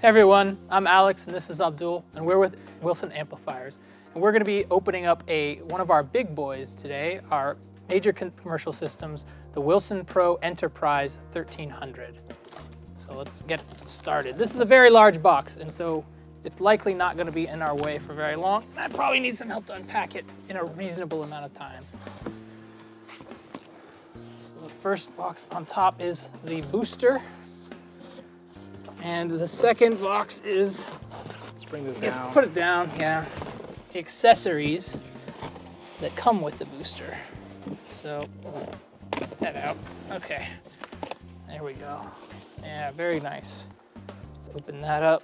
Hey everyone, I'm Alex and this is Abdul and we're with Wilson Amplifiers. And we're gonna be opening up a one of our big boys today, our major commercial systems, the Wilson Pro Enterprise 1300. So let's get started. This is a very large box and so it's likely not gonna be in our way for very long. I probably need some help to unpack it in a reasonable amount of time. So the first box on top is the booster. And the second box is, Let's bring this let's down. put it down, yeah, the accessories that come with the booster. So, that out. Okay, there we go. Yeah, very nice. Let's open that up.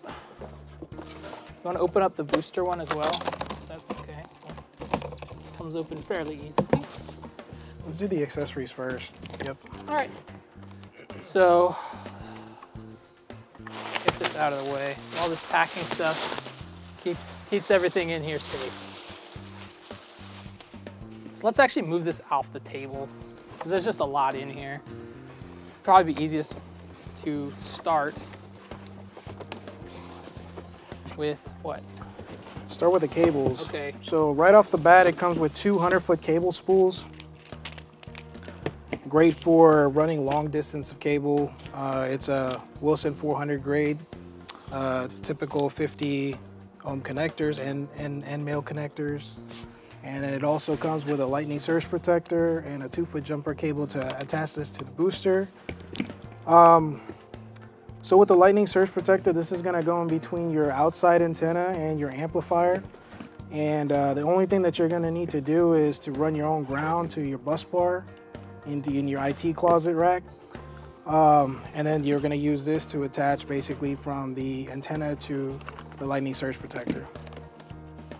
You want to open up the booster one as well? Is that okay? Comes open fairly easily. Let's do the accessories first. Yep. All right. So, this out of the way. All this packing stuff keeps keeps everything in here safe. So let's actually move this off the table because there's just a lot in here. Probably be easiest to start with what? Start with the cables. Okay. So right off the bat, it comes with 200 foot cable spools. Great for running long distance of cable. Uh, it's a Wilson 400 grade, uh, typical 50 ohm connectors and, and, N male connectors. And it also comes with a lightning surge protector and a two foot jumper cable to attach this to the booster. Um, so with the lightning surge protector, this is gonna go in between your outside antenna and your amplifier. And uh, the only thing that you're gonna need to do is to run your own ground to your bus bar into in your IT closet rack. Um, and then you're gonna use this to attach basically from the antenna to the lightning surge protector.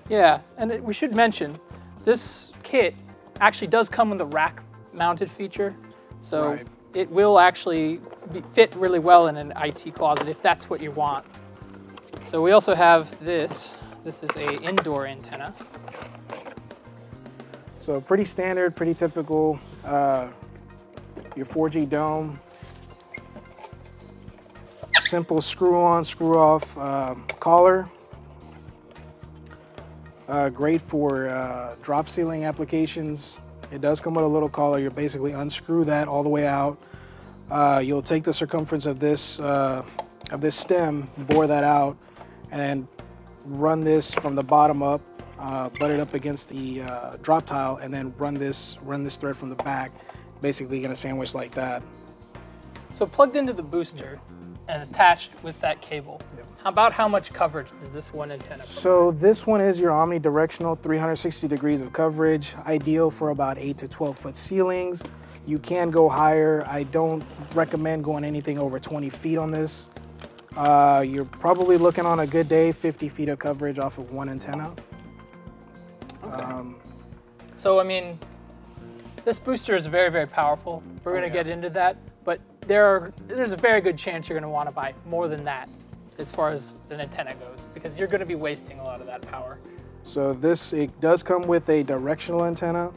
Yeah, and it, we should mention this kit actually does come with a rack mounted feature. So Right. it will actually be, fit really well in an IT closet if that's what you want. So we also have this. This is a indoor antenna. So pretty standard, pretty typical. Uh, your 4G dome. Simple screw on, screw off uh, collar. Uh, great for uh, drop ceiling applications. It does come with a little collar. You basically unscrew that all the way out. Uh, you'll take the circumference of this uh, of this stem, bore that out, and run this from the bottom up, uh, butt it up against the drop tile, and then run this run this thread from the back. Basically, gonna sandwich like that. So plugged into the booster and attached with that cable. How about how much coverage does this one antenna provide? So this one is your omnidirectional 360 degrees of coverage, ideal for about 8 to 12 foot ceilings. You can go higher. I don't recommend going anything over 20 feet on this. Uh, you're probably looking on a good day, 50 feet of coverage off of one antenna. Okay. Um, So I mean, this booster is very, very powerful. We're going to yeah. get into that, but there are there's a very good chance you're going to want to buy more than that as far as an antenna goes, because you're going to be wasting a lot of that power. So this, it does come with a directional antenna.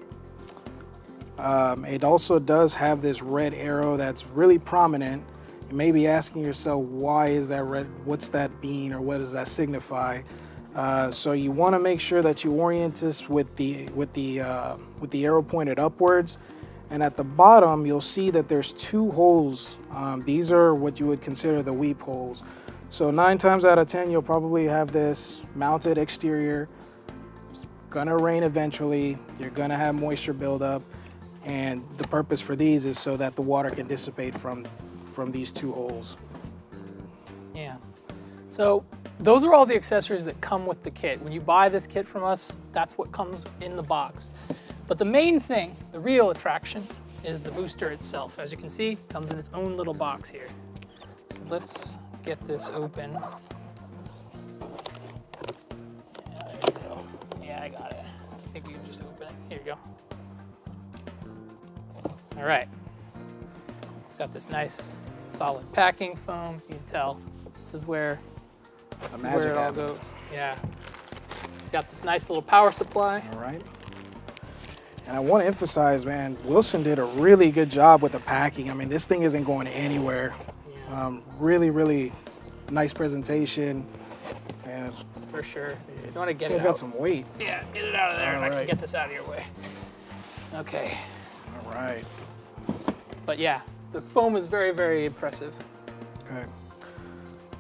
Um, it also does have this red arrow that's really prominent. You may be asking yourself, why is that red? What's that mean or what does that signify? Uh, so you want to make sure that you orient this with the with the uh, with the arrow pointed upwards. And at the bottom, you'll see that there's two holes. Um, these are what you would consider the weep holes. So nine times out of 10, you'll probably have this mounted exterior it's gonna rain eventually. You're gonna have moisture buildup, and the purpose for these is so that the water can dissipate from from these two holes. Yeah. So those are all the accessories that come with the kit. When you buy this kit from us, that's what comes in the box. But the main thing, the real attraction, is the booster itself. As you can see, it comes in its own little box here. So let's get this open. Yeah, there you go. Yeah, I got it. I think we can just open it. Here you go. All right. It's got this nice solid packing foam. You can tell this is where, this is where it all happens. goes. Yeah. Got this nice little power supply. All right. And I want to emphasize, man, Wilson did a really good job with the packing. I mean, this thing isn't going anywhere. Um, really, really nice presentation, and For sure. You want to get it's it got some weight. Yeah, get it out of there, and I can get this out of your way. Okay. All right. But yeah, the foam is very, very impressive. Okay.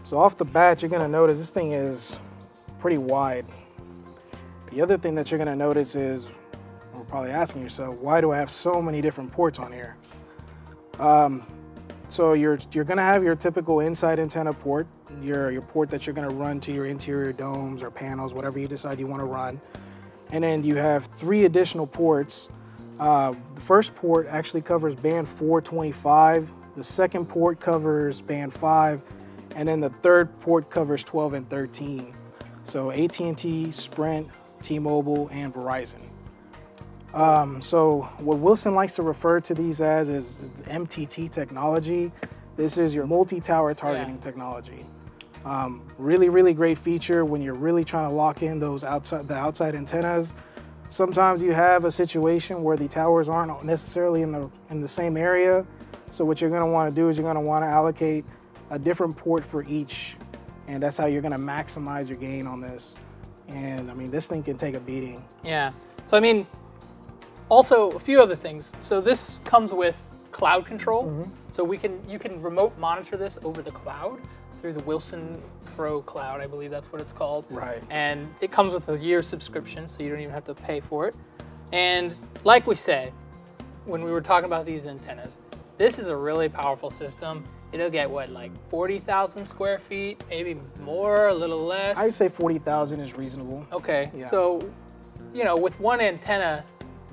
So off the bat, you're gonna notice this thing is pretty wide. The other thing that you're gonna notice is, we're probably asking yourself, why do I have so many different ports on here? Um, so you're you're gonna have your typical inside antenna port, your your port that you're gonna run to your interior domes or panels, whatever you decide you want to run, and then you have three additional ports. Uh, the first port actually covers band 425. The second port covers band 5, and then the third port covers 12 and 13. So AT&T, Sprint, T-Mobile, and Verizon. Um, so what Wilson likes to refer to these as is MTT technology. This is your multi-tower targeting Yeah. technology. Um, really, really great feature when you're really trying to lock in those outside the outside antennas. Sometimes you have a situation where the towers aren't necessarily in the in the same area. So what you're going to want to do is you're going to want to allocate a different port for each, and that's how you're going to maximize your gain on this. And I mean, this thing can take a beating. Yeah. So I mean, also a few other things. So this comes with cloud control. Mm-hmm. So we can you can remote monitor this over the cloud through the Wilson Pro Cloud, I believe that's what it's called. Right. And it comes with a year subscription, so you don't even have to pay for it. And like we said, when we were talking about these antennas, this is a really powerful system. It'll get what, like 40,000 square feet, maybe more, a little less. I'd say 40,000 is reasonable. Okay, Yeah. so you know, with one antenna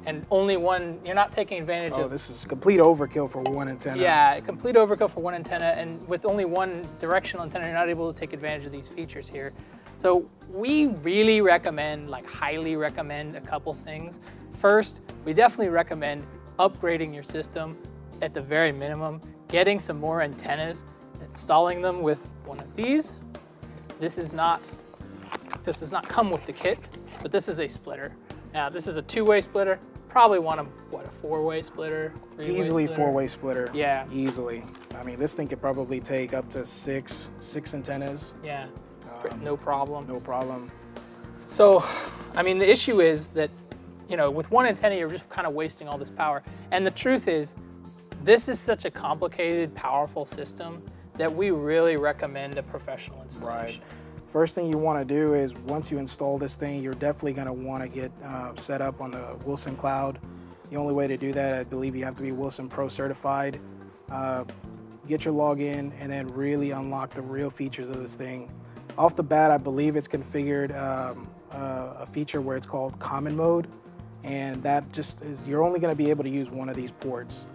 and only one, you're not taking advantage Oh, of. this is complete overkill for one antenna. Yeah, complete overkill for one antenna, and with only one directional antenna, you're not able to take advantage of these features here. So we really recommend, like highly recommend a couple things. First, we definitely recommend upgrading your system at the very minimum, getting some more antennas, installing them with one of these. This is not, this does not come with the kit, but this is a splitter. Now, this is a two-way splitter. Probably want a, what, a four-way splitter? Easily four-way splitter. Yeah. Easily. I mean, this thing could probably take up to six, six antennas, Yeah, um, no problem. no problem. So, I mean, the issue is that, you know, with one antenna, you're just kind of wasting all this power. And the truth is, this is such a complicated, powerful system that we really recommend a professional installation. Right. First thing you want to do is once you install this thing, you're definitely going to want to get uh, set up on the Wilson Cloud. The only way to do that, I believe you have to be Wilson Pro certified. Uh, get your login and then really unlock the real features of this thing. Off the bat, I believe it's configured um, uh, a feature where it's called common mode. And that just is, you're only going to be able to use one of these ports.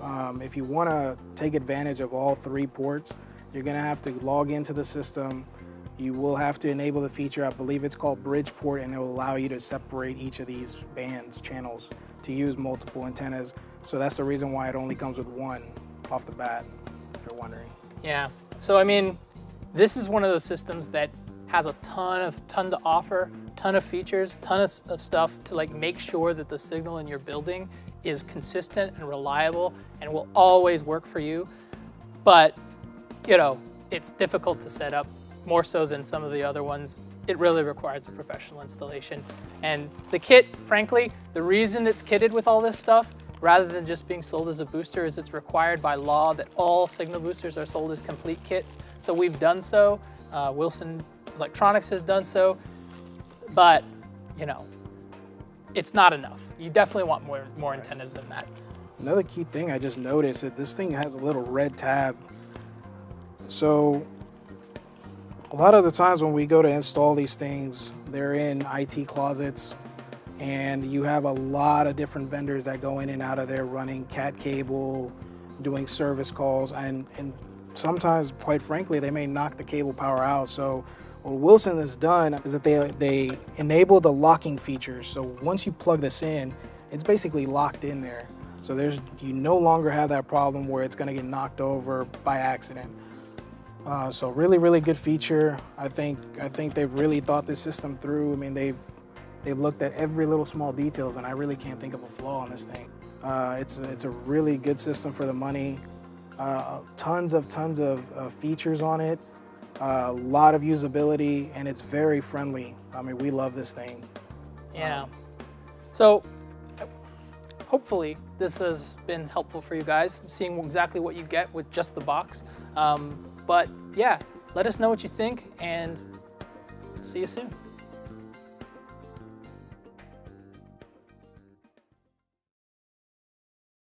Um, if you want to take advantage of all three ports, you're going to have to log into the system. You will have to enable the feature, I believe it's called Bridgeport, and it will allow you to separate each of these bands, channels, to use multiple antennas. So that's the reason why it only comes with one off the bat, if you're wondering. Yeah. So, I mean, this is one of those systems that has a ton of ton to offer, ton of features, ton of, of stuff to like make sure that the signal in your building is consistent and reliable and will always work for you. But, you know, it's difficult to set up more so than some of the other ones. It really requires a professional installation. And the kit, frankly, the reason it's kitted with all this stuff rather than just being sold as a booster is it's required by law that all signal boosters are sold as complete kits. So we've done so. Uh, Wilson Electronics has done so. But, you know, it's not enough. You definitely want more, more antennas than that. Another key thing I just noticed that this thing has a little red tab. So a lot of the times when we go to install these things, they're in IT closets and you have a lot of different vendors that go in and out of there running cat cable, doing service calls and, and sometimes quite frankly they may knock the cable power out. So what Wilson has done is that they they enable the locking features. So once you plug this in, it's basically locked in there. So there's you no longer have that problem where it's going to get knocked over by accident. Uh, so really, really good feature. I think I think they've really thought this system through. I mean, they've they've looked at every little small details, and I really can't think of a flaw on this thing. Uh, it's a, it's a really good system for the money. Uh, tons of tons of uh, features on it. A lot of usability, and it's very friendly. I mean, we love this thing. Yeah. Um, so hopefully this has been helpful for you guys, seeing exactly what you get with just the box. Um, but yeah, let us know what you think and see you soon.